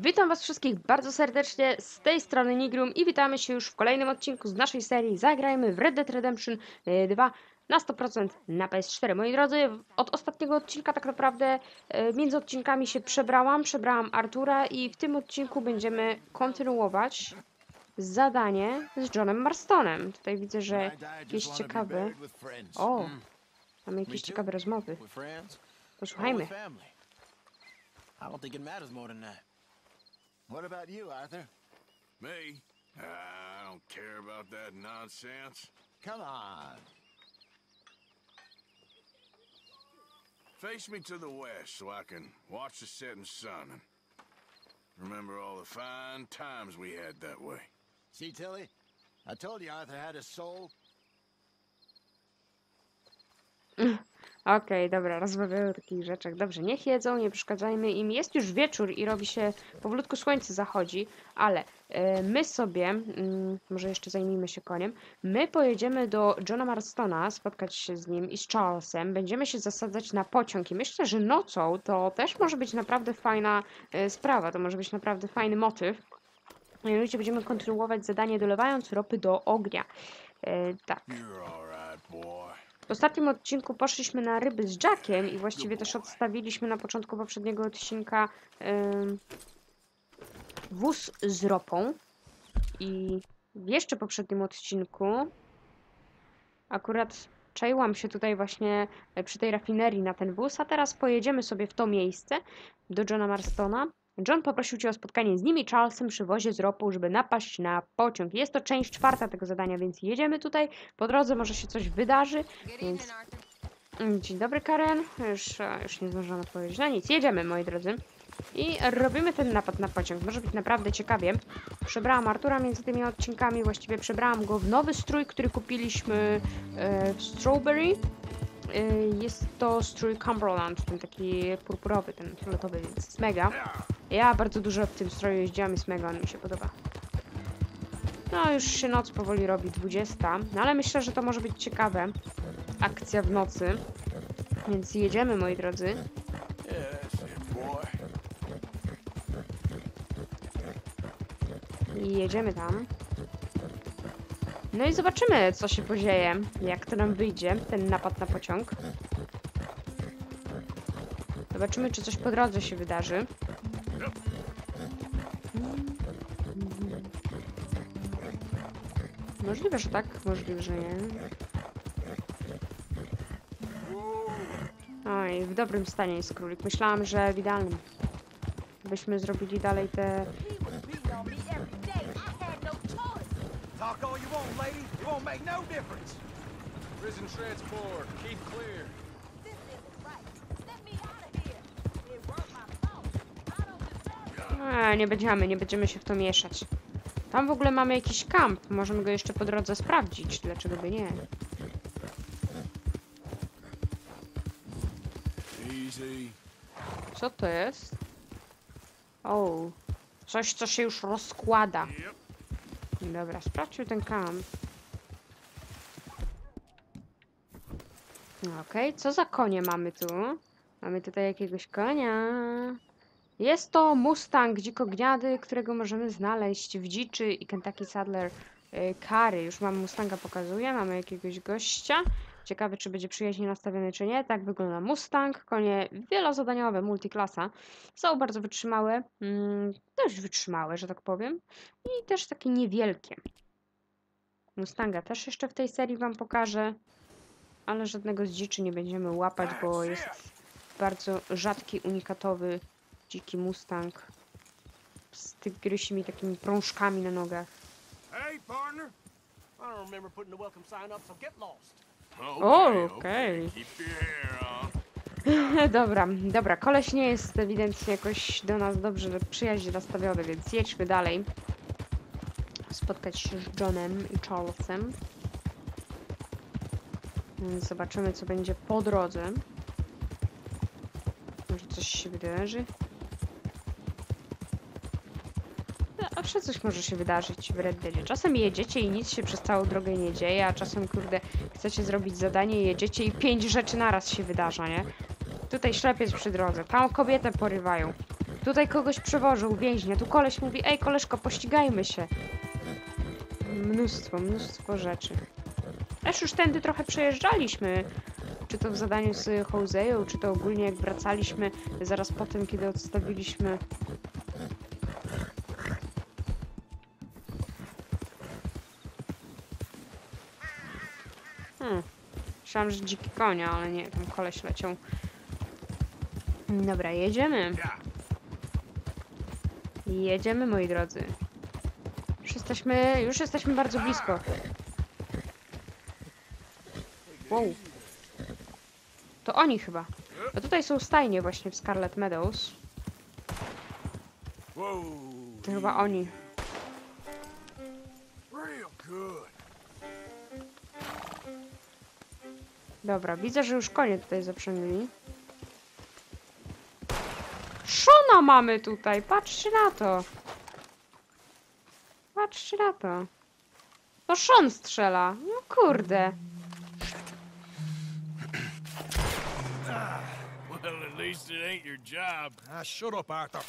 Witam was wszystkich bardzo serdecznie, z tej strony Nigrum i witamy się już w kolejnym odcinku z naszej serii Zagrajmy w Red Dead Redemption e, 2 na 100% na PS4. Moi drodzy, od ostatniego odcinka tak naprawdę e, między odcinkami się przebrałam, przebrałam Artura i w tym odcinku będziemy kontynuować zadanie z Johnem Marstonem. Tutaj widzę, że jakieś ciekawe... O, mamy jakieś ciekawe rozmowy. Posłuchajmy. Family? I don't think it matters more than that. What about you, Arthur? Me? I don't care about that nonsense. Come on. Face me to the west so I can watch the setting sun and remember all the fine times we had that way. See, Tilly? I told you Arthur had a soul. Okej, dobra, rozmawiamy o takich rzeczach. Dobrze, niech jedzą, nie przeszkadzajmy im. Jest już wieczór i robi się, powolutku słońce zachodzi, ale e, my sobie, mm, może jeszcze zajmijmy się koniem, my pojedziemy do Johna Marstona, spotkać się z nim i z Charlesem, będziemy się zasadzać na pociąg i myślę, że nocą to też może być naprawdę fajna e, sprawa, to może być naprawdę fajny motyw. Mianowicie będziemy kontynuować zadanie dolewając ropy do ognia. E, tak. You're all right, boy. W ostatnim odcinku poszliśmy na ryby z Jackiem i właściwie też odstawiliśmy na początku poprzedniego odcinka ym, wóz z ropą. I w jeszcze poprzednim odcinku akurat czaiłam się tutaj właśnie e, przy tej rafinerii na ten wóz, a teraz pojedziemy sobie w to miejsce do Johna Marstona. John poprosił cię o spotkanie z nimi, Charlesem przy wozie z ropą, żeby napaść na pociąg. Jest to część czwarta tego zadania, więc jedziemy tutaj. Po drodze może się coś wydarzy, więc... Mm, Dzień dobry, Karen. Już, e, już nie zdążyłam odpowiedzieć na nic. Jedziemy, moi drodzy. I robimy ten napad na pociąg. Może być naprawdę ciekawie. Przebrałam Artura między tymi odcinkami. Właściwie przebrałam go w nowy strój, który kupiliśmy e, w Strawberry. E, Jest to strój Cumberland, ten taki purpurowy, ten fioletowy, więc jest mega. Ja bardzo dużo w tym stroju jeździłam, jest mega, on mi się podoba. No, już się noc powoli robi, 20, no ale myślę, że to może być ciekawe. Akcja w nocy. Więc jedziemy, moi drodzy. I jedziemy tam. No i zobaczymy, co się podzieje, jak to nam wyjdzie, ten napad na pociąg. Zobaczymy, czy coś po drodze się wydarzy. Możliwe, że tak, możliwe, że nie. Oj, w dobrym stanie jest królik. Myślałam, że w idealnym. Byśmy zrobili dalej te... Talk all you want, lady. It won't make no difference. Prison transport, keep clear. This isn't right. Let me out of here. It weren't my fault. I don't deserve it. A, nie będziemy, nie będziemy się w to mieszać. Tam w ogóle mamy jakiś kamp. Możemy go jeszcze po drodze sprawdzić. Dlaczego by nie? Co to jest? O, coś, co się już rozkłada. Dobra, sprawdźmy ten kamp. Okej, co za konie mamy tu? Mamy tutaj jakiegoś konia. Jest to Mustang dzikogniady, którego możemy znaleźć w dziczy i Kentucky Saddler y, Kary. Już mam Mustanga, pokazuje. Mamy jakiegoś gościa. Ciekawy, czy będzie przyjaźnie nastawiony, czy nie. Tak wygląda Mustang. Konie wielozadaniowe, multiklasa. Są bardzo wytrzymałe. Mm, dość wytrzymałe, że tak powiem. I też takie niewielkie. Mustanga też jeszcze w tej serii wam pokażę. Ale żadnego z dziczy nie będziemy łapać, bo jest bardzo rzadki, unikatowy dziki Mustang. Z tygrysimi takimi prążkami na nogach. Hey, partner. I don't remember putting the welcome sign up, so get lost. Okay, okej. Dobra, dobra, koleś nie jest ewidentnie jakoś do nas dobrze przyjaźnie nastawiony, więc jedźmy dalej. Spotkać się z Johnem i Charlesem. Więc Zobaczymy, co będzie po drodze. Może coś się wydarzy. Zawsze coś może się wydarzyć w Red Deadzie. Czasem jedziecie i nic się przez całą drogę nie dzieje, a czasem, kurde, chcecie zrobić zadanie, jedziecie i pięć rzeczy naraz się wydarza, nie? Tutaj ślepiec przy drodze, tam kobietę porywają. Tutaj kogoś przewożył, więźnia. Tu koleś mówi, ej koleżko, pościgajmy się. Mnóstwo, mnóstwo rzeczy. Też już tędy trochę przejeżdżaliśmy. Czy to w zadaniu z Joseją, czy to ogólnie jak wracaliśmy zaraz po tym, kiedy odstawiliśmy Myślałam, że dziki konia, ale nie, tam koleś leciał. Dobra, jedziemy. Jedziemy, moi drodzy. Już jesteśmy, już jesteśmy bardzo blisko. Wow. To oni chyba. Bo tutaj są stajnie właśnie w Scarlet Meadows. To chyba oni. Dobra, widzę, że już konie tutaj zaprzęgli. Szona mamy tutaj, patrzcie na to. Patrzcie na to. To Szon strzela. No kurde. Well, at least it ain't your job. Ah, shut up, Arthur.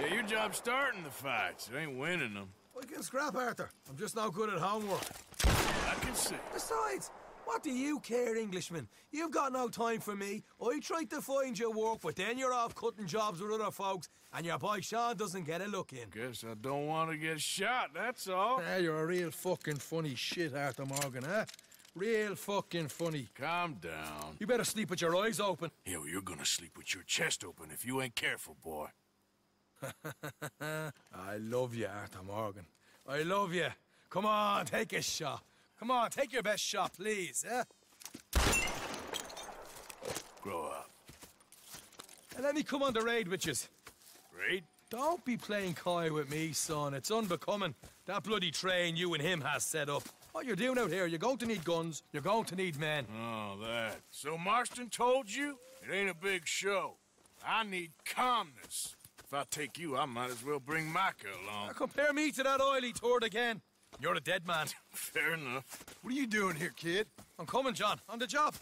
Yeah, your job's starting the fights. It ain't winning them. I can scrap, Arthur. I'm just no good at homework. I can see. Besides, what do you care, Englishman? You've got no time for me. I tried to find you work, but then you're off cutting jobs with other folks, and your boy Sean doesn't get a look in. Guess I don't want to get shot, that's all. Ah, you're a real fucking funny shit, Arthur Morgan, huh? Real fucking funny. Calm down. You better sleep with your eyes open. Yeah, well, you're gonna sleep with your chest open if you ain't careful, boy. I love you, Arthur Morgan. I love you. Come on, take a shot. Come on, take your best shot, please, eh? Grow up. And let me come on the raid with yous. Raid? Don't be playing coy with me, son. It's unbecoming. That bloody train you and him has set up. What you're doing out here, you're going to need guns, you're going to need men. Oh, that. So Marston told you? It ain't a big show. I need calmness. If I take you, I might as well bring Micah Now along. compare me to that oily turd again. You're a dead man. Fair enough. What are you doing here, kid? I'm coming, John. On the job.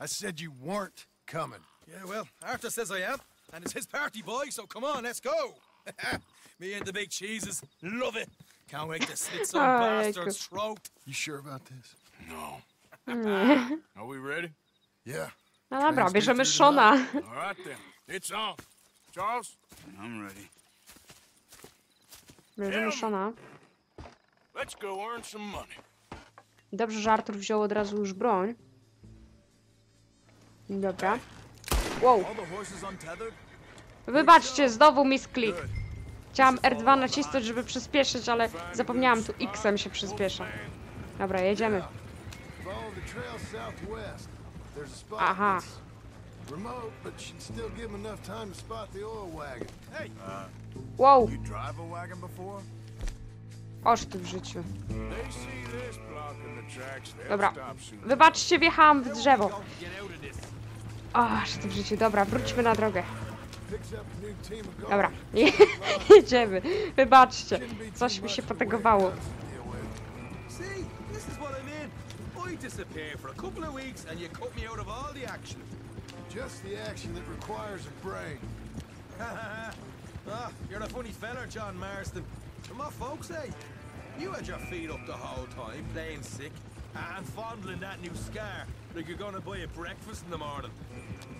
I said you weren't coming. Yeah, well, Arthur says I am, and it's his party, boy, so come on, let's go. Me and the big cheeses. Love it. Can't wait to slit some Ojejku. bastard's throat. You sure about this? No. Are we ready? Yeah. No dobra, bierzemy Szona. All right then. It's on. Charles, I'm ready. Bierzemy Szona. Let's go earn some money. Dobrze, że Artur wziął od razu już broń. Dobra. Wow. Wybaczcie, znowu misklik. Chciałam R2 nacisnąć, żeby przyspieszyć, ale zapomniałam, tu X-em się przyspiesza. Dobra, jedziemy. Aha. Wow, oż ty w życiu. Dobra. Wybaczcie, wjechałam w drzewo. Aż ty w życiu. Dobra, wróćmy na drogę. Dobra, jedziemy. Wybaczcie, coś mi się potegowało. Just the action that requires a brain. ah, you're a funny feller, John Marston. And what folks say? You had your feet up the whole time, playing sick, and fondling that new scar like you're gonna buy a breakfast in the morning.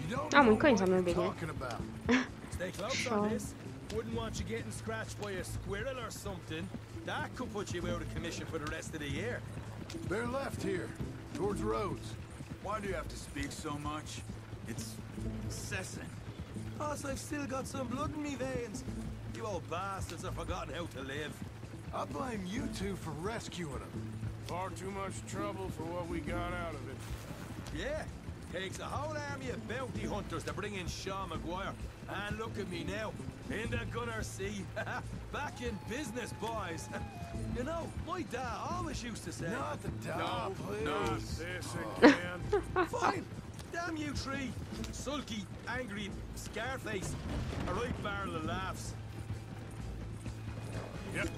You don't A, mój know what za mną you're talking about. Stay close Sure. on this. Wouldn't want you getting scratched by a squirrel or something. That could put you out of commission for the rest of the year. They're left here, towards Rhodes. Why do you have to speak so much? It's incessant. Plus, I've still got some blood in me veins. You old bastards have forgotten how to live. I blame you two for rescuing them. Far too much trouble for what we got out of it. Yeah, takes a whole army of bounty hunters to bring in Sean McGuire. And look at me now, in the gunner sea, back in business, boys. you know, my dad always used to say, Not the dog, No, please. not this oh. again. Fine, damn you three, sulky, angry, scarface, a right barrel of laughs. yep,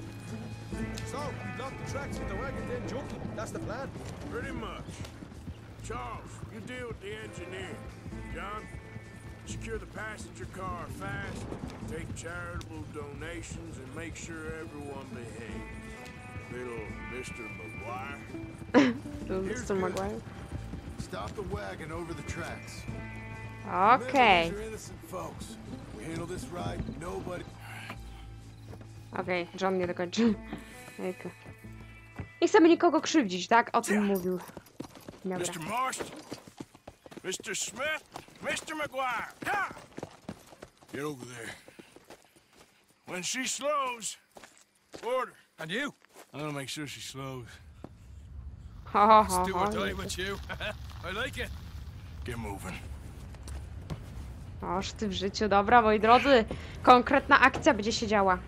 So, we block the tracks with the wagon, then junkie. That's the plan. pretty much. Charles, you deal with the engineer. John, secure the passenger car fast. take charitable donations and make sure everyone behaves. Little Mr. McGuire. Tu Mr. Maguire. Stop the wagon over the tracks. Okay. These are innocent folks. We handle this right, nobody. okej, John nie dokończy. Ejku. Nie chcemy nikogo krzywdzić, tak? O tym mówił. Dobra. Mr. Marston. Mr. Smith. Mr. McGuire. Ha! Get over there. When she slows, order. And you? I'm gonna make sure she slows. Ho, ho, Let's ho, do or die with you. I like it. Get moving. Oż ty w życiu, dobra, moi drodzy. Konkretna akcja będzie się działa.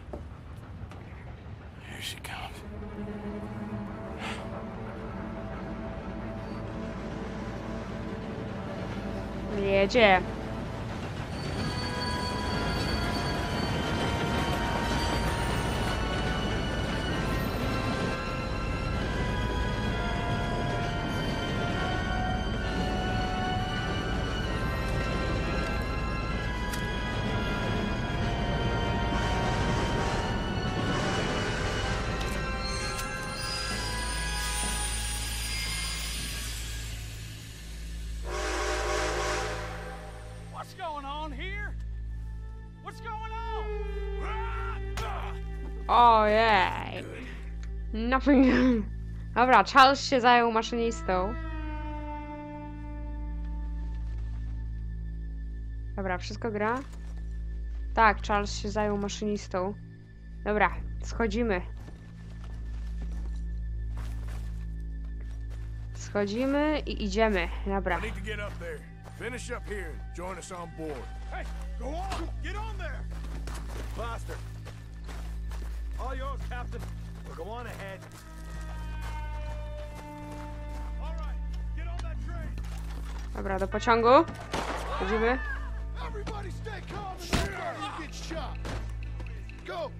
Here she comes. 你也。Nothing. Dobra, Charles się zajął maszynistą. Dobra, wszystko gra? Tak, Charles się zajął maszynistą. Dobra, schodzimy. Schodzimy i idziemy. Dobra. Finish up here join us on board. Hey, go on there! Faster. All yours, Captain. Well, go on ahead. All right, get on that train. Dobra, do pociągu. Chodzimy. Everybody stay calm and don't let you get shot. Go!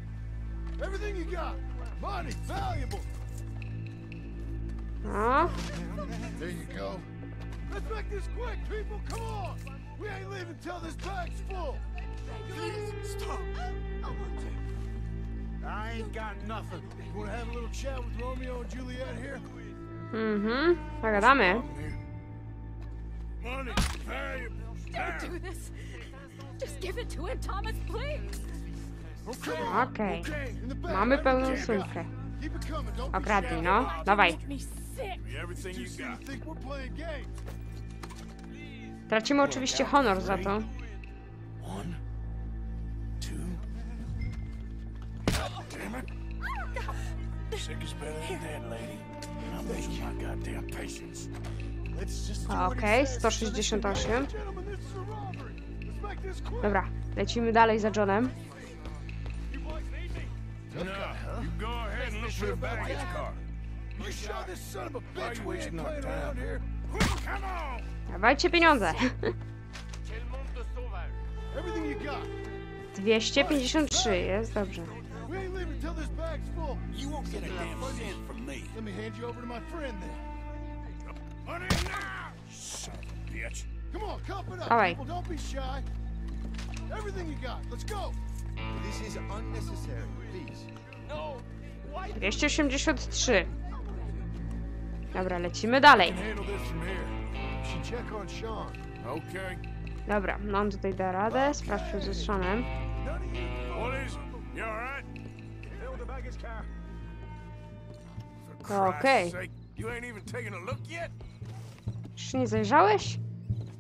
Everything you got. Money, valuable. No. There you go. Let's make this quick, people. Come on. We ain't leaving till this bag's full. Stop. I ain't got nothing. You wanna have a little chat with Romeo and Juliet here? Mhm. Zagadamy. Money. Don't do this. Just give it to him, Thomas, please. Okay. Okej. Okay. Mamy pełną sumkę. Shy. no. Dawaj. Tracimy oczywiście honor za to. Sick is better than dead, lady. I'm losing my goddamn patience. Let's just do Okej, says. 168. Gentlemen, this is a robbery. Let's make this quick. Dobra, lecimy dalej za Johnem. No, you go ahead and look for the baggage car. You shot this son of a Why bitch. you We wasting ain't our playing time? around here. Quick, come on! Dawajcie pieniądze. Everything you got. 253, jest dobrze. We ain't leaving till this bag's full. You won't get a damn cent from me. Let me hand you over to my friend then. Money now! Son of a bitch. Come on, cup it up, All right. people. Don't be shy. Everything you got. Let's go. This is unnecessary, please. 283. Dobra, lecimy dalej. Dobra, no on tutaj da radę. Sprawdźmy ze Seanem. Christ's Okay. Jeszcze nie zajrzałeś?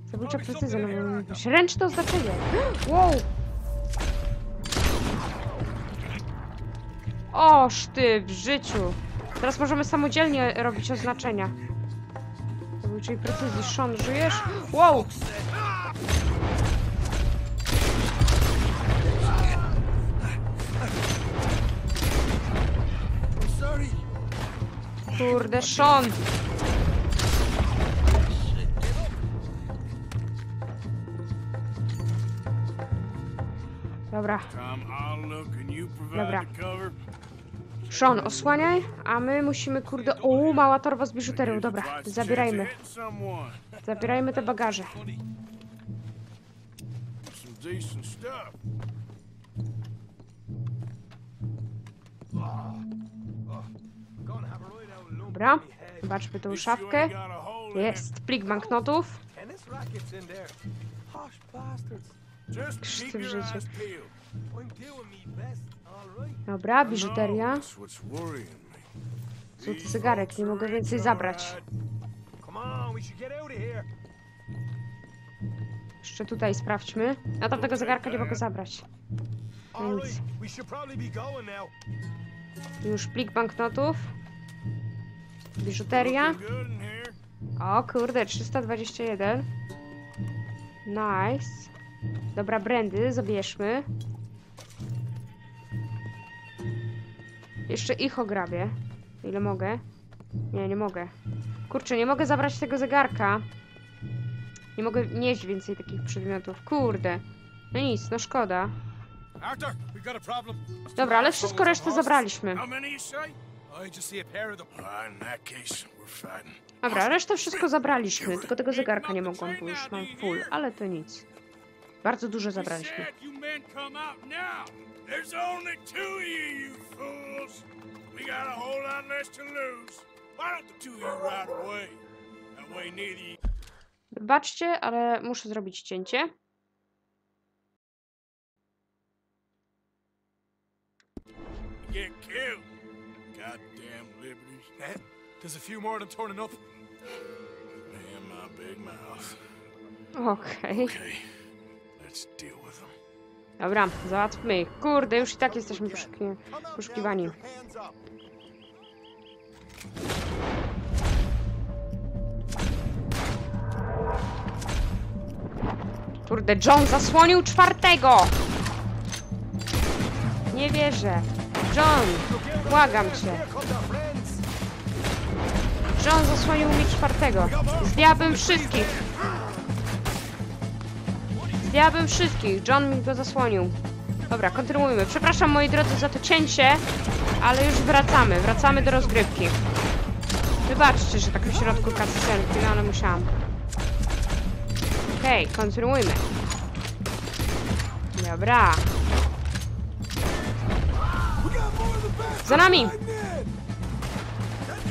Zabójcza precyzja, no bo ręczne oznaczenie. Wow! Oż ty, w życiu. Teraz możemy samodzielnie robić oznaczenia. Zabójczej precyzji. Sean, żyjesz? Wow! Kurde, Sean! Dobra, Dobra. Sean, osłaniaj, a my musimy, kurde... O, mała torba z biżuterią, dobra, zabierajmy. Zabierajmy te bagaże. Dobra, zobaczmy tą szafkę. Jest plik banknotów. Keep w życiu. Dobra, biżuteria. Złoty zegarek, nie mogę więcej zabrać. Jeszcze tutaj sprawdźmy. A tamtego zegarka nie mogę zabrać. No nic. Już plik banknotów. Biżuteria. O kurde, 321. Nice. Dobra, brandy, zabierzmy. Jeszcze ich ograbię. Ile mogę? Nie, nie mogę. Kurczę, nie mogę zabrać tego zegarka. Nie mogę nieść więcej takich przedmiotów. Kurde. No nic, no szkoda. Dobra, ale wszystko resztę zabraliśmy. How many you say? I just see a pair of them. In that case, we're fighting. Dobra, resztę wszystko zabraliśmy. Tylko tego zegarka nie mogłam, bo już mam full, ale to nic. Bardzo dużo zabraliśmy. Said you men come out now. There's only two of you, you fools. We got a whole lot less to lose. Why don't the two of you ride away? That way neither you Wybaczcie, ale muszę zrobić cięcie. get killed. There's a few more them turning up. Man, my big mouth. Okej. Okay, let's deal with them. Dobra, załatwmy ich. Kurde, już i tak jesteśmy poszuki poszukiwani. Kurde, John zasłonił czwartego! Nie wierzę. John, błagam cię. John zasłonił mi czwartego. Zdjęłabym wszystkich. Zdjęłabym wszystkich. John mi go zasłonił. Dobra, kontynuujmy. Przepraszam moi drodzy za to cięcie, ale już wracamy. Wracamy do rozgrywki. Wybaczcie, że tak w środku cutscenki, no ale musiałam. Okej, kontynuujmy. Dobra. Za nami!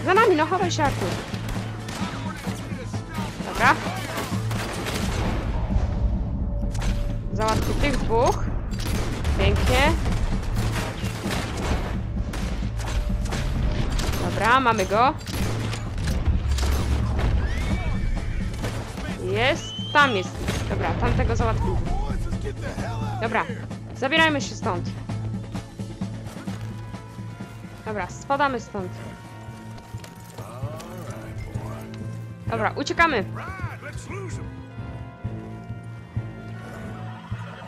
Za nami, no chowaj się, Artur. Dobra. Załatwię tych dwóch. Pięknie. Dobra, mamy go. Jest. Tam jest. Dobra, tamtego załatwimy. Dobra, zabierajmy się stąd. Dobra, spadamy stąd. Dobra, uciekamy.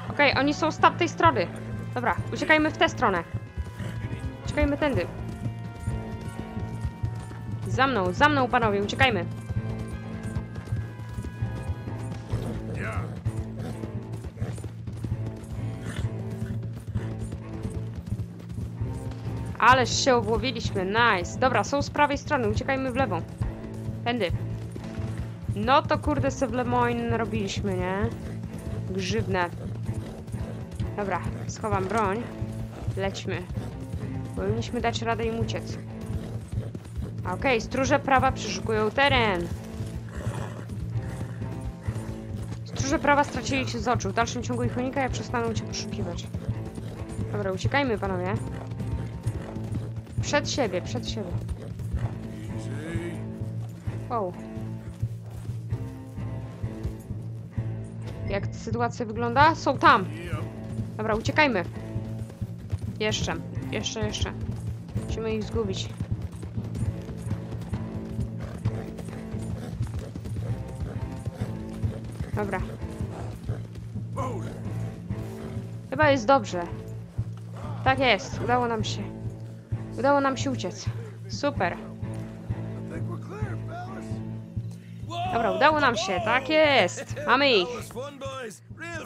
Okej, oni są z tamtej strony. Dobra, uciekajmy w tę stronę. Uciekajmy tędy. Za mną, za mną panowie, uciekajmy. Ależ się obłowiliśmy, nice. Dobra, są z prawej strony, uciekajmy w lewą. Tędy. No to kurde se w Lemoyne robiliśmy, nie? Grzywne. Dobra, schowam broń. Lećmy. Powinniśmy dać radę im uciec. Okej, stróże prawa przeszukują teren. Stróże prawa stracili się z oczu. W dalszym ciągu ich unika, jak przestaną cię poszukiwać. Dobra, uciekajmy, panowie. Przed siebie, przed siebie. Wow. Sytuacja wygląda? Są tam! Dobra, uciekajmy. Jeszcze, jeszcze, jeszcze. Musimy ich zgubić. Dobra. Chyba jest dobrze. Tak jest, udało nam się. Udało nam się uciec. Super. Dobra, udało nam się, tak jest. Mamy ich.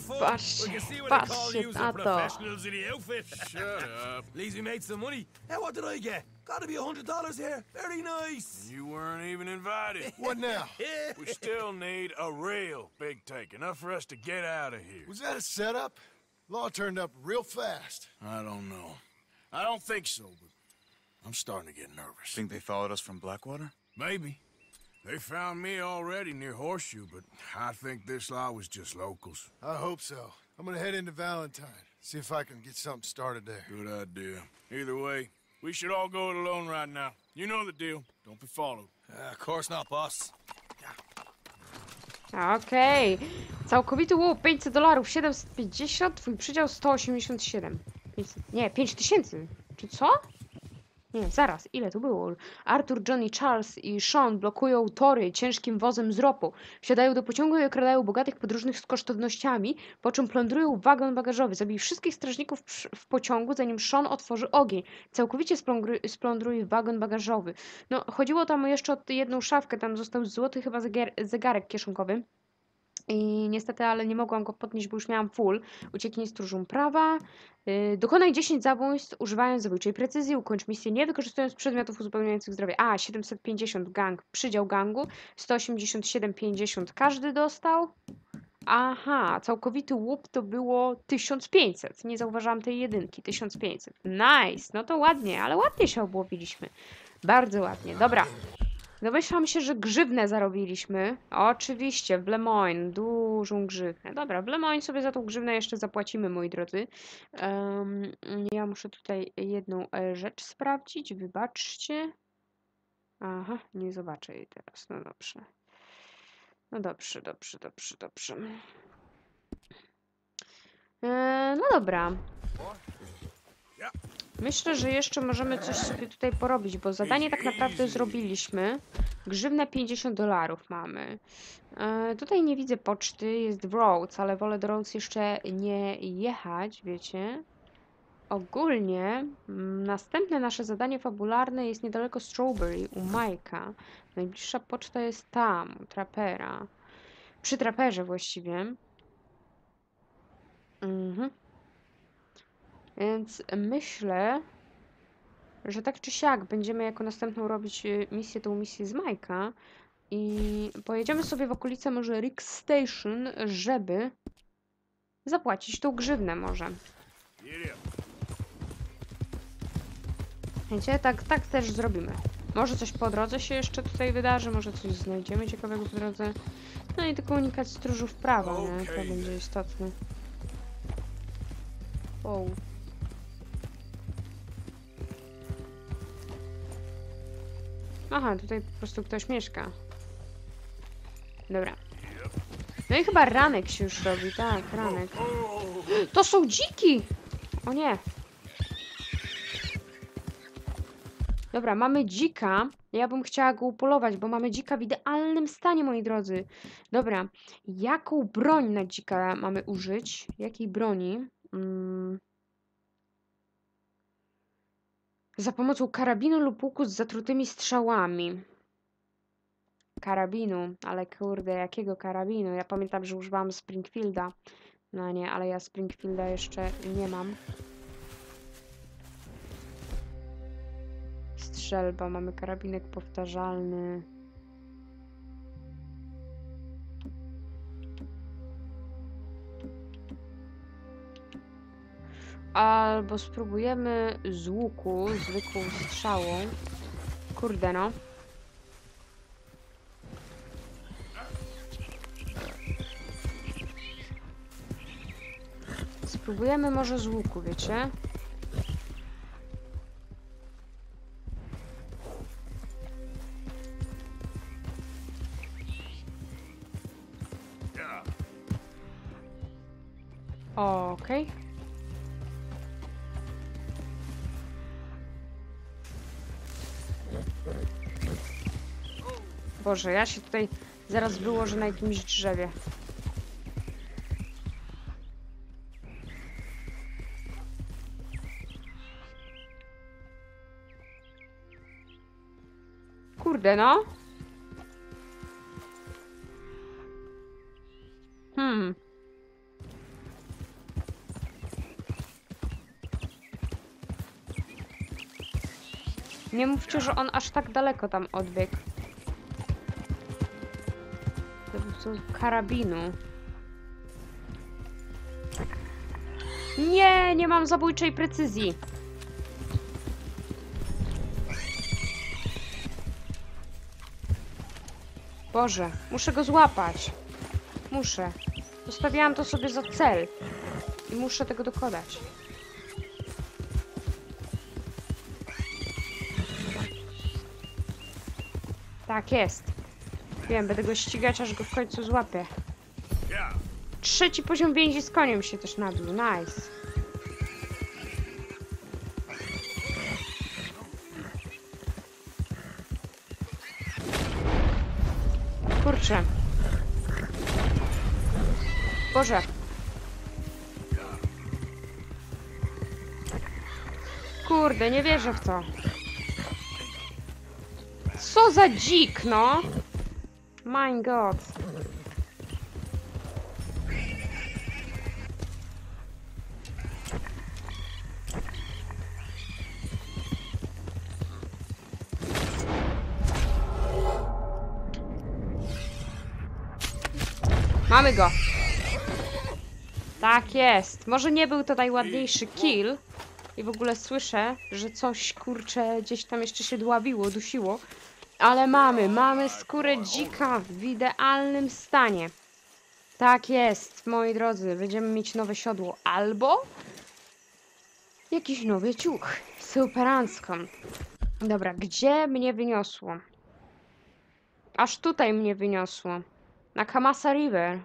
Patrzcie, We can see what they call patrzcie you the na to. professionals in the outfit. Shut up. At least we made some money. Hey, what did I get? Gotta be a hundred dollars here. Very nice. You weren't even invited. What now? we still need a real big take, enough for us to get out of here. Was that a setup? Law turned up real fast. I don't know. I don't think so, but I'm starting to get nervous. Think they followed us from Blackwater? Maybe. They found me already near Horseshoe, but I think this lot was just locals. I hope so. I'm gonna head into Valentine. See if I can get something started there. Good idea. Either way, we should all go it alone right now. You know the deal. Don't be followed. Uh, of course not, boss. Okej. Całkowity łup 500 dolarów, 750, twój przydział 187. 500, nie, 5000. Czy co? Nie, zaraz, ile tu było? Arthur, Johnny, Charles i Sean blokują tory ciężkim wozem z ropą. Wsiadają do pociągu i okradają bogatych podróżnych z kosztownościami, po czym plądrują wagon bagażowy. Zabij wszystkich strażników w pociągu, zanim Sean otworzy ogień. Całkowicie splądruj, splądruj wagon bagażowy. No, chodziło tam jeszcze o jedną szafkę, tam został złoty chyba zegar zegarek kieszonkowy. I niestety, ale nie mogłam go podnieść, bo już miałam full. Ucieknie stróżom prawa. Yy, dokonaj 10 zabójstw używając zabójczej precyzji. Ukończ misję nie wykorzystując przedmiotów uzupełniających zdrowie. A, 750 gang, przydział gangu. 187,50 każdy dostał. Aha, całkowity łup to było 1500. Nie zauważyłam tej jedynki. 1500. Nice, no to ładnie, ale ładnie się obłowiliśmy. Bardzo ładnie. Dobra. Domyślam się, że grzywnę zarobiliśmy. Oczywiście, w Lemoyne. Dużą grzywnę. Dobra, w Lemoyne sobie za tą grzywnę jeszcze zapłacimy, moi drodzy. Em, ja muszę tutaj jedną e, rzecz sprawdzić. Wybaczcie. Aha, nie zobaczę jej teraz. No dobrze. No dobrze, dobrze, dobrze, dobrze. E, no dobra. Myślę, że jeszcze możemy coś sobie tutaj porobić, bo zadanie tak naprawdę zrobiliśmy. Grzywnę 50 dolarów mamy. E, tutaj nie widzę poczty, jest Rhodes, ale wolę do jeszcze nie jechać, wiecie. Ogólnie mm, następne nasze zadanie fabularne jest niedaleko Strawberry, u Majka. Najbliższa poczta jest tam, u Trapera. Przy Traperze właściwie. Mhm. Więc myślę, że tak czy siak będziemy jako następną robić y, misję, tą misję z Majka i pojedziemy sobie w okolice może Rick Station, żeby zapłacić tą grzywnę może. Wiecie, tak, tak też zrobimy. Może coś po drodze się jeszcze tutaj wydarzy, może coś znajdziemy ciekawego po drodze. No i tylko unikać stróżów prawa, nie? To będzie istotne. Wow. Aha, tutaj po prostu ktoś mieszka. Dobra. No i chyba ranek się już robi, tak, ranek. To są dziki! O nie. Dobra, mamy dzika. Ja bym chciała go upolować, bo mamy dzika w idealnym stanie, moi drodzy. Dobra, jaką broń na dzika mamy użyć? Jakiej broni? Mm. Za pomocą karabinu lub łuku z zatrutymi strzałami. Karabinu, ale kurde, jakiego karabinu? Ja pamiętam, że używałam Springfielda. No nie, ale ja Springfielda jeszcze nie mam. Strzelba, mamy karabinek powtarzalny. Albo spróbujemy z łuku, zwykłą strzałą. Kurde no. Spróbujemy może z łuku, wiecie? Okej. Boże, ja się tutaj zaraz wyłożę na jakimś drzewie. Kurde, no. Hmm. Nie mówcie, że on aż tak daleko tam odbiegł. prostu karabinu. Nie, nie mam zabójczej precyzji. Boże, muszę go złapać. Muszę. Postawiłam to sobie za cel. I muszę tego dokonać. Tak jest. Wiem, będę go ścigać, aż go w końcu złapię. Trzeci poziom więzi z koniem się też nabił. Nice. Kurczę. Boże. Kurde, nie wierzę w to. Co za dzik, no! My god. Mamy go. Tak jest. Może nie był to najładniejszy kill. I w ogóle słyszę, że coś kurcze gdzieś tam jeszcze się dławiło, dusiło. Ale mamy, mamy skórę dzika w idealnym stanie. Tak jest, moi drodzy. Będziemy mieć nowe siodło albo jakiś nowy ciuch. Superancką. Dobra, gdzie mnie wyniosło? Aż tutaj mnie wyniosło. Na Kamasa River.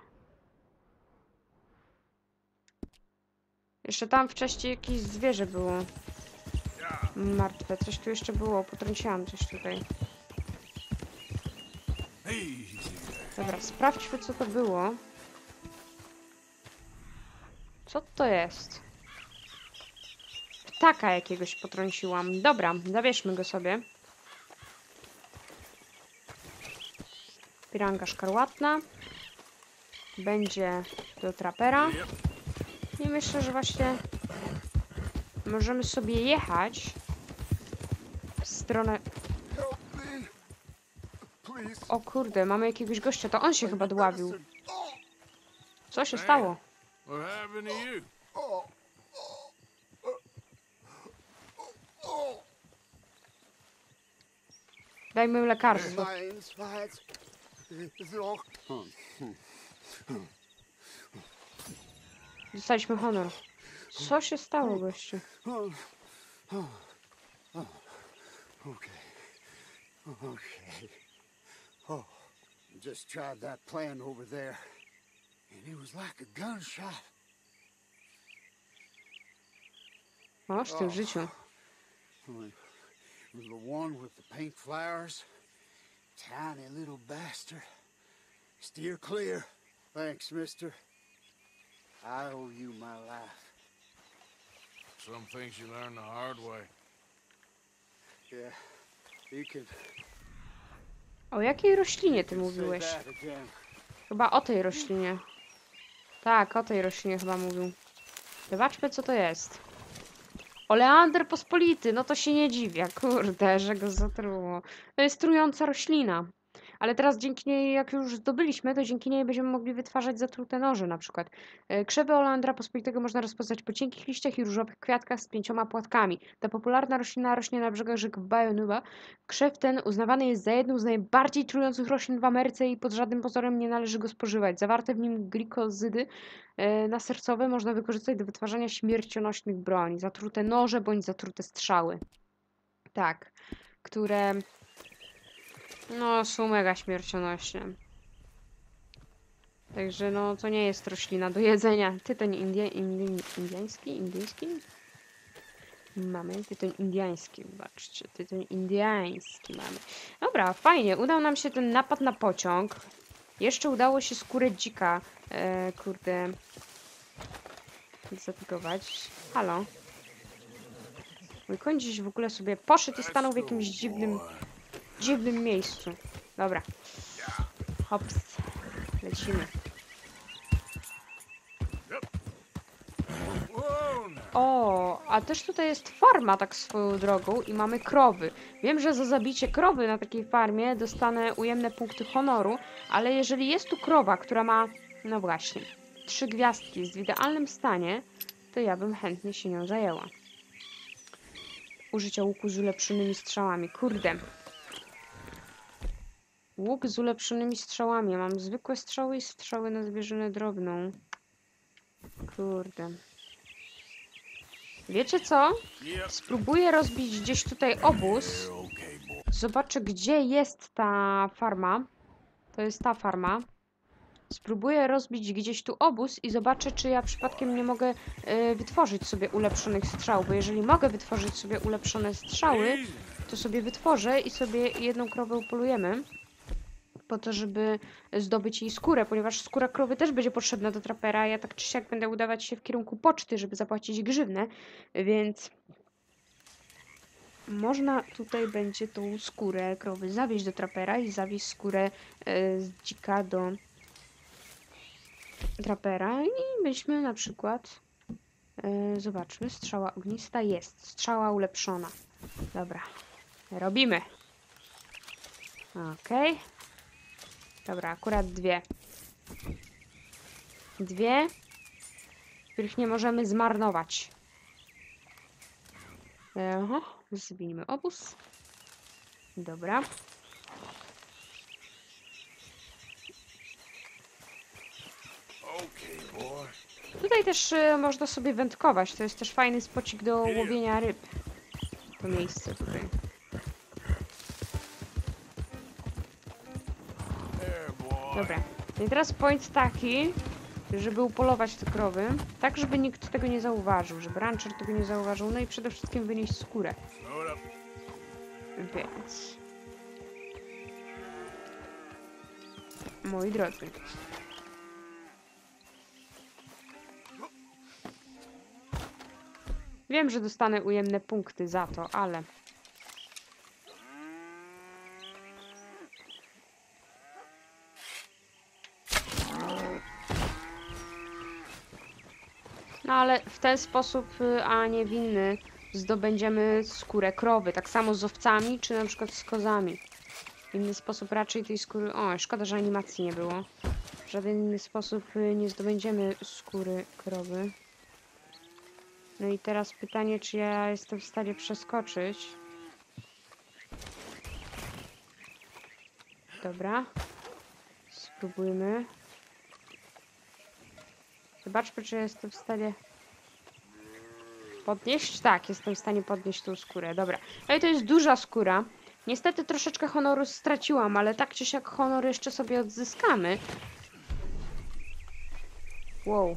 Jeszcze tam wcześniej jakieś zwierzę było. Martwe. Coś tu jeszcze było. Potrąciłam coś tutaj. Dobra, sprawdźmy co to było. Co to jest? Ptaka jakiegoś potrąciłam. Dobra, zawieźmy go sobie. Piranga szkarłatna. Będzie do trapera. I myślę, że właśnie możemy sobie jechać w stronę... O kurde, mamy jakiegoś gościa. To on się chyba dławił. Co się stało? Dajmy lekarstwo. Dostaliśmy honor. Co się stało, gościu? Okay. Okay. Oh. Just tried that plan over there. And it was like a gunshot. Oż ty w oh. życiu. It the one with the pink flowers. Tiny little bastard. Steer clear. Thanks, mister. I owe you my life. Some things you learn the hard way. Yeah. You can O jakiej roślinie ty mówiłeś? Chyba o tej roślinie. Tak, o tej roślinie chyba mówił. Zobaczmy, co to jest. Oleander pospolity, no to się nie dziwię, kurde, że go zatruło. To jest trująca roślina. Ale teraz dzięki niej, jak już zdobyliśmy, to dzięki niej będziemy mogli wytwarzać zatrute noże na przykład. E, Krzewy oleandra pospolitego można rozpoznać po cienkich liściach i różowych kwiatkach z pięcioma płatkami. Ta popularna roślina rośnie na brzegach rzek Bajonuba. Krzew ten uznawany jest za jedną z najbardziej trujących roślin w Ameryce i pod żadnym pozorem nie należy go spożywać. Zawarte w nim glikozydy e, nasercowe można wykorzystać do wytwarzania śmiercionośnych broni. Zatrute noże bądź zatrute strzały. Tak, które no są mega śmiercionośne. Także no to nie jest roślina do jedzenia. Tytoń india, indi, indiański? Indyjski? Mamy tytoń indiański, zobaczcie. Tytoń indiański mamy. Dobra, fajnie. Udał nam się ten napad na pociąg. Jeszcze udało się skórę dzika, e, kurde, zaatakować. Halo? Mój koń gdzieś w ogóle sobie poszedł i stanął w jakimś dziwnym, dziwnym miejscu. Dobra. Hops. Lecimy. O, a też tutaj jest farma tak swoją drogą i mamy krowy. Wiem, że za zabicie krowy na takiej farmie dostanę ujemne punkty honoru, ale jeżeli jest tu krowa, która ma, no właśnie, trzy gwiazdki, jest w idealnym stanie, to ja bym chętnie się nią zajęła. Użycia łuku z ulepszonymi strzałami. Kurde. Łuk z ulepszonymi strzałami. Mam zwykłe strzały i strzały na zwierzynę drobną. Kurde. Wiecie co? Spróbuję rozbić gdzieś tutaj obóz. Zobaczę, gdzie jest ta farma. To jest ta farma. Spróbuję rozbić gdzieś tu obóz i zobaczę, czy ja przypadkiem nie mogę e, wytworzyć sobie ulepszonych strzał. Bo jeżeli mogę wytworzyć sobie ulepszone strzały, to sobie wytworzę i sobie jedną krowę upolujemy. Po to, żeby zdobyć jej skórę, ponieważ skóra krowy też będzie potrzebna do trapera. Ja tak czy siak będę udawać się w kierunku poczty, żeby zapłacić grzywnę, więc można tutaj będzie tą skórę krowy zawieźć do trapera i zawieźć skórę e, z dzika do trapera i byśmy na przykład e, zobaczmy, strzała ognista jest, strzała ulepszona. Dobra, robimy. Okej. Dobra, akurat dwie. Dwie, których nie możemy zmarnować. Aha, zbijmy obóz. Dobra. Tutaj też e, można sobie wędkować. To jest też fajny spocik do łowienia ryb. To miejsce tutaj. Dobra. I teraz point taki, żeby upolować te krowy, tak żeby nikt tego nie zauważył, żeby rancher tego nie zauważył, no i przede wszystkim wynieść skórę. Więc... Moi drodzy. Wiem, że dostanę ujemne punkty za to, ale... ale w ten sposób, y, a nie w inny, zdobędziemy skórę krowy. Tak samo z owcami, czy na przykład z kozami. W inny sposób raczej tej skóry... O, szkoda, że animacji nie było. W żaden inny sposób y, nie zdobędziemy skóry krowy. No i teraz pytanie, czy ja jestem w stanie przeskoczyć. Dobra. Spróbujmy. Zobaczmy, czy jestem w stanie podnieść. Tak, jestem w stanie podnieść tą skórę. Dobra. No i to jest duża skóra. Niestety troszeczkę honoru straciłam, ale tak czy siak honor jeszcze sobie odzyskamy. Wow.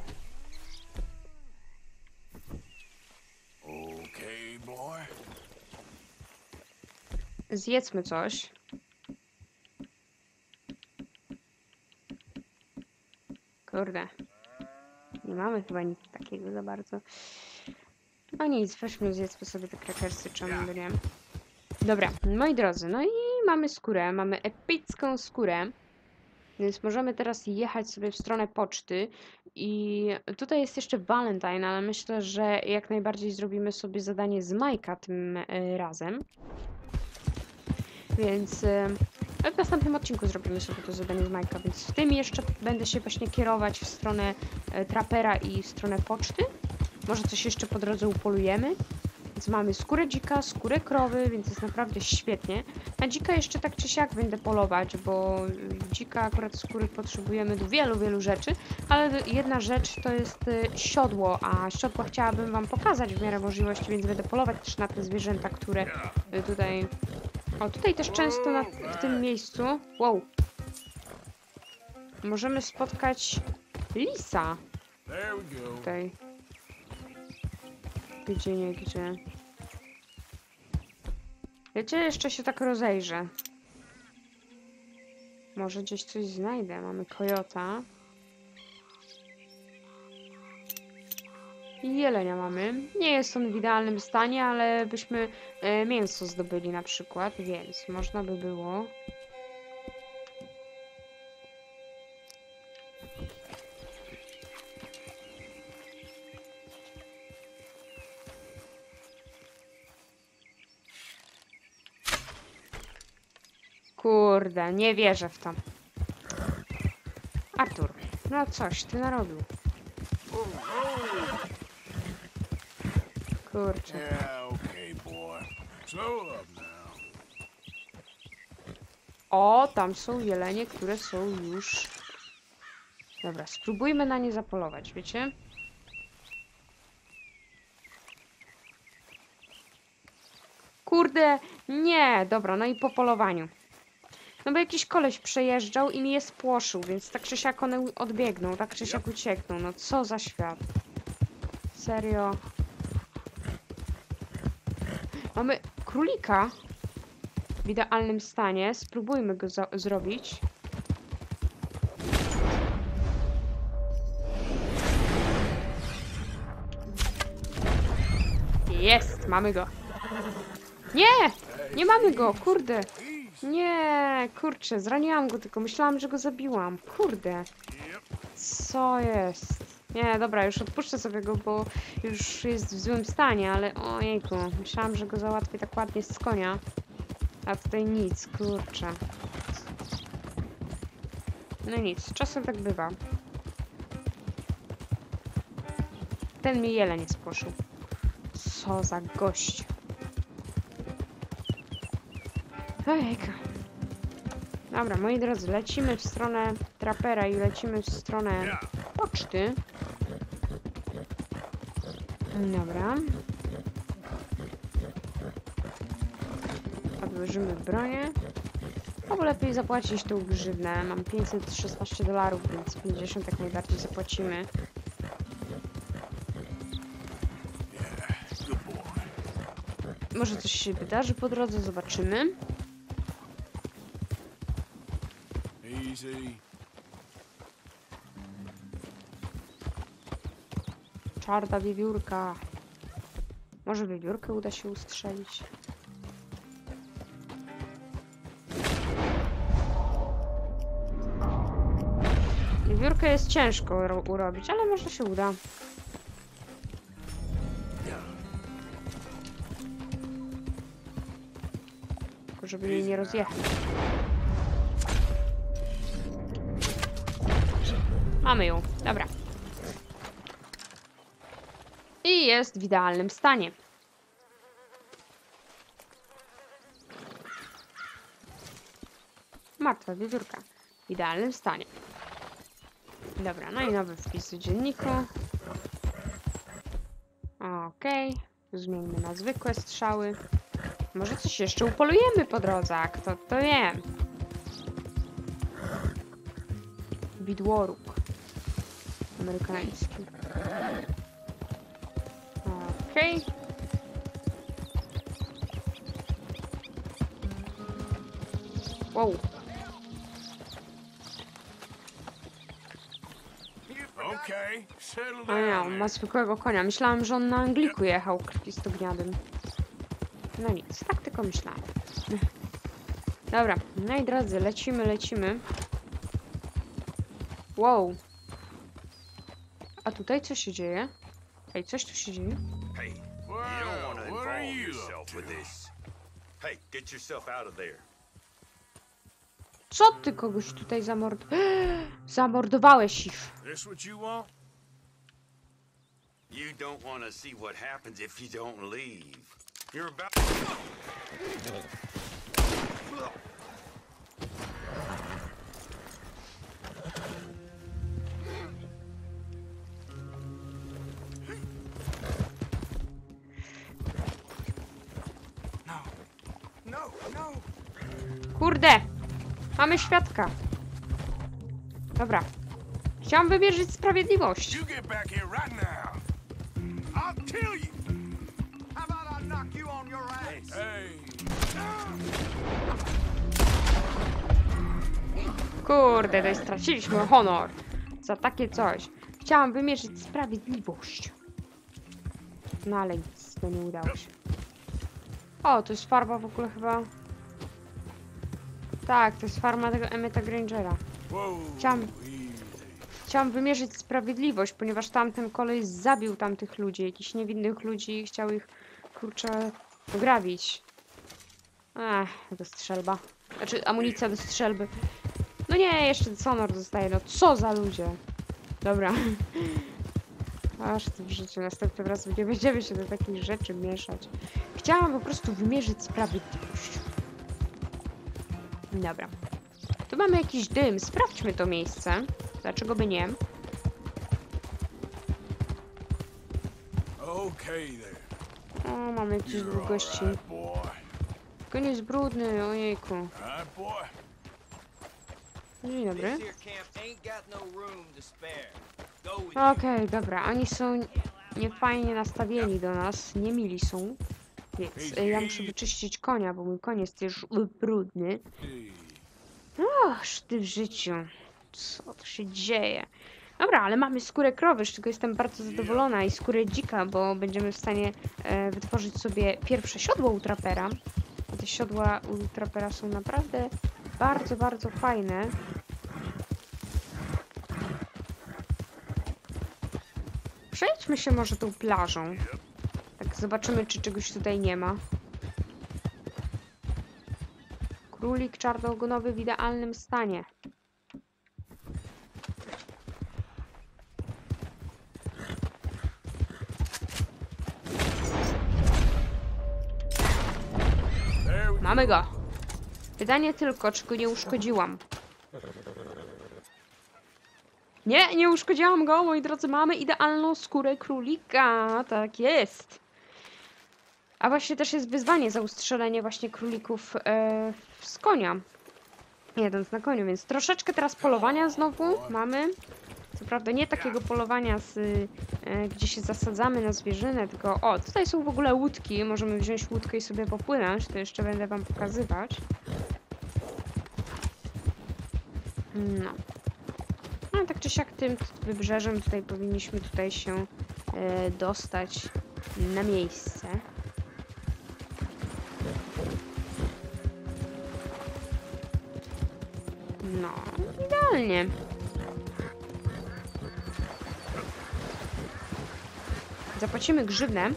Okay, boy. Zjedzmy coś. Kurde. Nie mamy chyba nic takiego za bardzo. No nic, weźmy, zjedzmy sobie te krakersy, czemu by nie. Dobra, moi drodzy, no i mamy skórę, mamy epicką skórę. Więc możemy teraz jechać sobie w stronę poczty. I tutaj jest jeszcze Valentine, ale myślę, że jak najbardziej zrobimy sobie zadanie z Majka tym e, razem. Więc e, w następnym odcinku zrobimy sobie to zadanie z Majka, więc w tym jeszcze będę się właśnie kierować w stronę e, trapera i w stronę poczty. Może coś jeszcze po drodze upolujemy. Więc mamy skórę dzika, skórę krowy, więc jest naprawdę świetnie. Na dzika jeszcze tak czy siak będę polować, bo dzika akurat skóry potrzebujemy do wielu, wielu rzeczy, ale jedna rzecz to jest y, siodło, a siodło chciałabym wam pokazać w miarę możliwości, więc będę polować też na te zwierzęta, które y, tutaj... O, tutaj też często na, w tym miejscu... Wow! Możemy spotkać lisa tutaj. Gdzie nie gdzie. Wiecie, jeszcze się tak rozejrzę. Może gdzieś coś znajdę. Mamy kojota. I jelenia mamy. Nie jest on w idealnym stanie, ale byśmy e, mięso zdobyli na przykład, więc można by było... Kurde, nie wierzę w to. Artur, no coś ty narobił. Kurczę. O, tam są jelenie, które są już... Dobra, spróbujmy na nie zapolować, wiecie? Kurde, nie! Dobra, no i po polowaniu. No bo jakiś koleś przejeżdżał i mi je spłoszył, więc tak czy siak one odbiegną, tak czy siak uciekną. No co za świat. Serio. Mamy królika w idealnym stanie. Spróbujmy go zrobić. Jest, mamy go. Nie! Nie mamy go, kurde. Nie, kurczę, zraniłam go tylko. Myślałam, że go zabiłam. Kurde. Co jest? Nie, dobra, już odpuszczę sobie go, bo już jest w złym stanie, ale ojejku. Myślałam, że go załatwię tak ładnie z konia. A tutaj nic, kurczę. No nic, czasem tak bywa. Ten mi jeleń spłoszył. Co za gość. Ojejka. Dobra, moi drodzy, lecimy w stronę trapera i lecimy w stronę poczty. Dobra. Odłożymy bronię. Albo lepiej zapłacić tą grzywnę. Mam 516 dolarów, więc 50 jak najbardziej zapłacimy. Może coś się wydarzy po drodze, zobaczymy. Easy. Czarna wiewiórka. Może wiewiórkę uda się ustrzelić. Wiewiórkę jest ciężko ro- urobić, ale może się uda. Tylko żeby jej nie rozjechać. Mamy ją. Dobra. I jest w idealnym stanie. Martwa wiewiórka. W idealnym stanie. Dobra, no i nowy wpis w dzienniku. Okej. Zmieńmy na zwykłe strzały. Może coś jeszcze upolujemy po drodze, a kto to wie. Widłoruk. Amerykański. Okej. Wow. Okay, settle A nie, down. on ma zwykłego konia. Myślałam, że on na Angliku jechał krwistogniadym. No nic, tak tylko myślałam. Dobra, moi drodzy, lecimy, lecimy. Wow. A tutaj co się dzieje? Ej, coś tu się dzieje? Hey, you don't want to what are involve you yourself up with to? this. Hey, get yourself out of there. Co ty kogoś tutaj zamord... Zamordowałeś ich. This what you want? You don't want to see what happens if you don't leave. You're about. Kurde! Mamy świadka. Dobra. Chciałam wymierzyć sprawiedliwość. Kurde, to jest straciliśmy honor. Za takie coś. Chciałam wymierzyć sprawiedliwość. No ale nic, to nie udało się. O, to jest farba w ogóle chyba... Tak, to jest farma tego Emmeta Grangera. Chciałam, chciałam wymierzyć sprawiedliwość, ponieważ tamten koleś zabił tamtych ludzi, jakichś niewinnych ludzi i chciał ich, kurczę, ograbić. Ech, do strzelba. Znaczy, amunicja do strzelby. No nie, jeszcze Sonor zostaje, no co za ludzie. Dobra. Aż w życiu, następnym razem nie będziemy się do takich rzeczy mieszać. Chciałam po prostu wymierzyć sprawiedliwość. Dobra. Tu mamy jakiś dym. Sprawdźmy to miejsce. Dlaczego by nie? Okay. O, mamy You're dwóch gości. Tylko nie jest brudny, ojejku. Dzień dobry. No spare. Go with Okej, dobra, oni są niefajnie nastawieni do nas, niemili są. Y, ja muszę wyczyścić konia, bo mój koń jest już brudny. Och, ty w życiu. Co tu się dzieje? Dobra, ale mamy skórę krowy, z czego jestem bardzo zadowolona i skórę dzika, bo będziemy w stanie e, wytworzyć sobie pierwsze siodło u trapera. A Te siodła u trapera są naprawdę bardzo, bardzo fajne. Przejdźmy się może tą plażą. Zobaczymy, czy czegoś tutaj nie ma. Królik czarnoogonowy w idealnym stanie. Mamy go. Pytanie tylko, czy go nie uszkodziłam. Nie, nie uszkodziłam go, moi drodzy. Mamy idealną skórę królika. Tak jest. A właśnie też jest wyzwanie za ustrzelenie właśnie królików e, z konia. Jedąc na koniu, więc troszeczkę teraz polowania znowu mamy. Co prawda nie takiego polowania, z, e, gdzie się zasadzamy na zwierzynę, tylko o, tutaj są w ogóle łódki. Możemy wziąć łódkę i sobie popłynąć. To jeszcze będę wam pokazywać. No. No tak czy siak tym wybrzeżem tutaj powinniśmy tutaj się e, dostać na miejsce. No, idealnie. Zapłacimy grzywnę.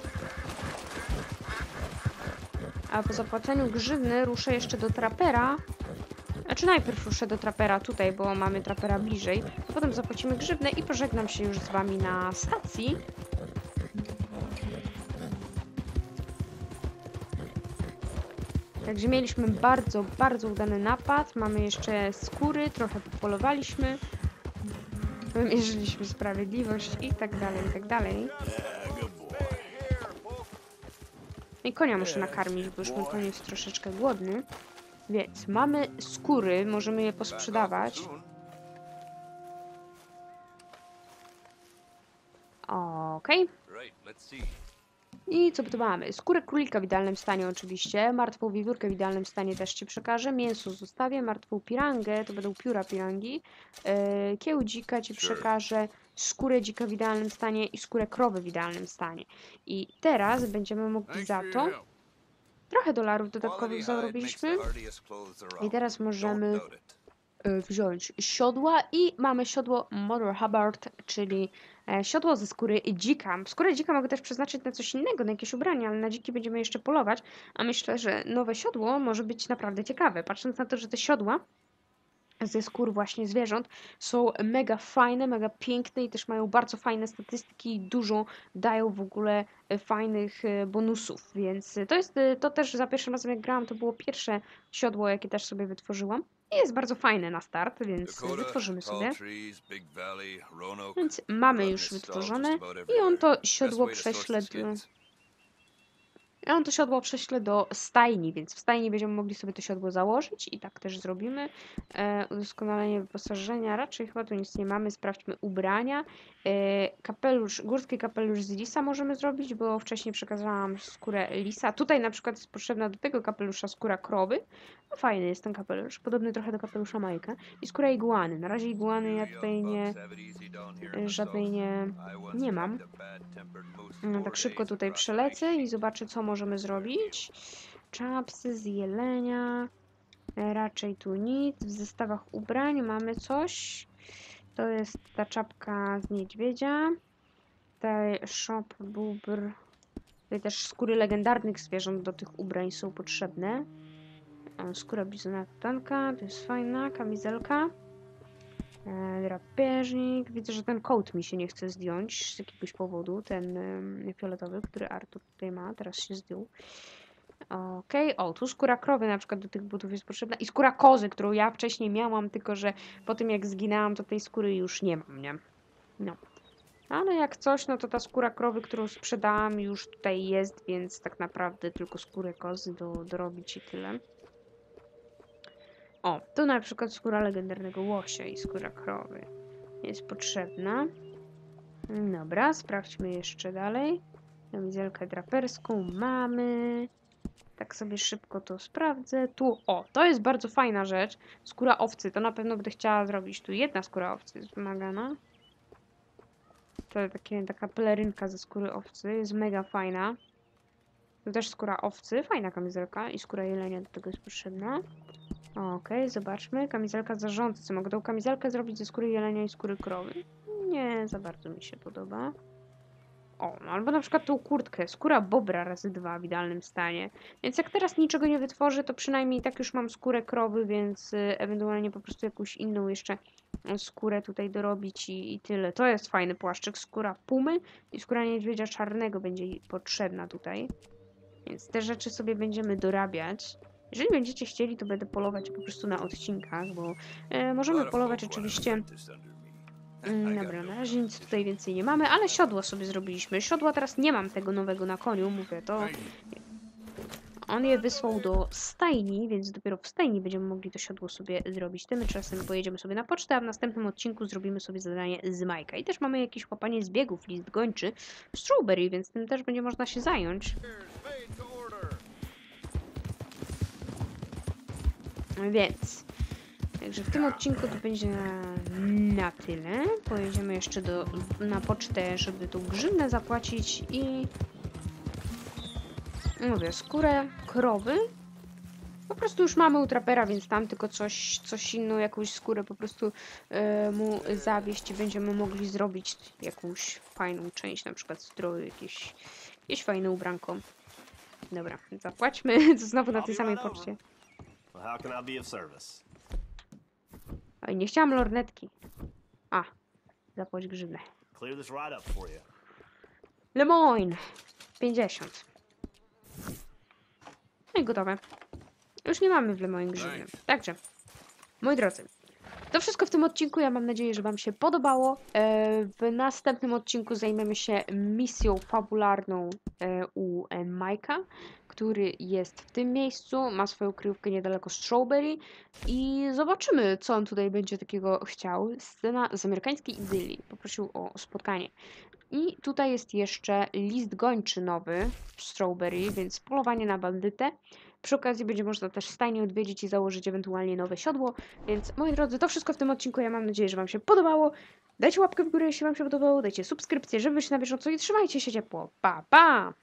A po zapłaceniu grzywny ruszę jeszcze do trapera. Znaczy najpierw ruszę do trapera tutaj, bo mamy trapera bliżej. Potem zapłacimy grzywnę i pożegnam się już z wami na stacji. Także mieliśmy bardzo, bardzo udany napad. Mamy jeszcze skóry, trochę popolowaliśmy. Wymierzyliśmy sprawiedliwość i tak dalej, i tak dalej. I konia muszę nakarmić, bo już mój koń jest troszeczkę głodny. Więc mamy skóry, możemy je posprzedawać. Okej. See. I co tu mamy? Skórę królika w idealnym stanie oczywiście, martwą wiewiórkę w idealnym stanie też Ci przekażę, mięso zostawię, martwą pirangę, to będą pióra pirangi, yy, kieł dzika Ci przekażę, skórę dzika w idealnym stanie i skórę krowy w idealnym stanie. I teraz będziemy mogli za to, trochę dolarów dodatkowych zarobiliśmy. i teraz możemy y, wziąć siodła i mamy siodło Mother Hubbard, czyli e, siodło ze skóry dzika. Skórę dzika mogę też przeznaczyć na coś innego, na jakieś ubrania, ale na dziki będziemy jeszcze polować, a myślę, że nowe siodło może być naprawdę ciekawe, patrząc na to, że te siodła ze skór właśnie zwierząt są mega fajne, mega piękne i też mają bardzo fajne statystyki dużo dają w ogóle e, fajnych e, bonusów, więc e, to jest e, to też za pierwszym razem jak grałam, to było pierwsze siodło, jakie też sobie wytworzyłam jest bardzo fajne na start, więc wytworzymy sobie. Więc mamy już wytworzone i on to siodło prześle. I on to siodło prześle do stajni, więc w stajni będziemy mogli sobie to siodło założyć i tak też zrobimy. E, udoskonalenie wyposażenia, raczej chyba tu nic nie mamy, sprawdźmy ubrania. E, kapelusz, górski kapelusz z lisa możemy zrobić, bo wcześniej przekazałam skórę lisa. Tutaj na przykład jest potrzebna do tego kapelusza skóra krowy. No fajny jest ten kapelusz, podobny trochę do kapelusza Majka. I skóra iguany. Na razie iguany ja tutaj nie, e, żadnej nie, nie mam. No, tak szybko tutaj przelecę i zobaczę, co możemy zrobić. Czapsy z jelenia. E, Raczej tu nic. W zestawach ubrań mamy coś. To jest ta czapka z niedźwiedzia. Tutaj shop bubr. Tutaj też skóry legendarnych zwierząt do tych ubrań są potrzebne. Skóra bizona tutanka. To jest fajna kamizelka. E, drapieżnik. Widzę, że ten coat mi się nie chce zdjąć z jakiegoś powodu. Ten fioletowy, który Artur tutaj ma, teraz się zdjął. Okej, o, tu skóra krowy na przykład do tych butów jest potrzebna i skóra kozy, którą ja wcześniej miałam, tylko że po tym jak zginęłam, to tej skóry już nie mam, nie? No. Ale jak coś, no to ta skóra krowy, którą sprzedałam już tutaj jest, więc tak naprawdę tylko skórę kozy do, dorobić i tyle. O, tu na przykład skóra legendarnego łosia i skóra krowy jest potrzebna. Dobra, sprawdźmy jeszcze dalej. Kamizelkę draperską mamy. Tak sobie szybko to sprawdzę. Tu, o, to jest bardzo fajna rzecz. Skóra owcy, to na pewno będę chciała zrobić. Tu jedna skóra owcy jest wymagana. To takie, taka pelerynka ze skóry owcy jest mega fajna. Tu też skóra owcy, fajna kamizelka i skóra jelenia do tego jest potrzebna. Okej, zobaczmy. Kamizelka zarządcy. Mogę tą kamizelkę zrobić ze skóry jelenia i skóry krowy? Nie, za bardzo mi się podoba. O, no albo na przykład tą kurtkę, skóra bobra razy dwa w idealnym stanie. Więc jak teraz niczego nie wytworzę, to przynajmniej tak już mam skórę krowy, więc y, ewentualnie po prostu jakąś inną jeszcze y, skórę tutaj dorobić i, i tyle. To jest fajny płaszczyk, skóra pumy i skóra niedźwiedzia czarnego będzie potrzebna tutaj. Więc te rzeczy sobie będziemy dorabiać. Jeżeli będziecie chcieli, to będę polować po prostu na odcinkach, bo e, możemy polować oczywiście... Mm, Dobra, na razie nic tutaj więcej nie mamy, ale siodło sobie zrobiliśmy. Siodła teraz nie mam tego nowego na koniu, mówię to. On je wysłał do stajni, więc dopiero w stajni będziemy mogli to siodło sobie zrobić. Tymczasem pojedziemy sobie na pocztę, a w następnym odcinku zrobimy sobie zadanie z Majka. I też mamy jakieś łapanie zbiegów, list gończy, strawberry, więc tym też będzie można się zająć. Więc, także w tym odcinku to będzie na, na tyle. Pojedziemy jeszcze do, na pocztę, żeby tą grzywnę zapłacić i mówię, skórę krowy. Po prostu już mamy u trapera, więc tam tylko coś, coś inną, jakąś skórę po prostu e, mu zawieść i będziemy mogli zrobić jakąś fajną część, na przykład stroju, jakieś, jakieś fajne ubranko. Dobra, zapłaćmy, to znowu na tej samej poczcie. How can I be of service? Oj, nie chciałam lornetki. A, zapłać grzywnę. Clear this right up for you. Lemoyne. 50. No i gotowe. Już nie mamy w Lemoyne grzywny. Także, moi drodzy, to wszystko w tym odcinku. Ja mam nadzieję, że Wam się podobało. E, W następnym odcinku zajmiemy się misją fabularną e, u e, Majka, który jest w tym miejscu, ma swoją kryjówkę niedaleko Strawberry i zobaczymy, co on tutaj będzie takiego chciał. Scena z amerykańskiej idylii. Poprosił o spotkanie. I tutaj jest jeszcze list gończy nowy w Strawberry, więc polowanie na bandytę. Przy okazji będzie można też stajnie odwiedzić i założyć ewentualnie nowe siodło. Więc moi drodzy, to wszystko w tym odcinku. Ja mam nadzieję, że Wam się podobało. Dajcie łapkę w górę, jeśli Wam się podobało. Dajcie subskrypcję, żeby być na bieżąco i trzymajcie się ciepło. Pa, pa!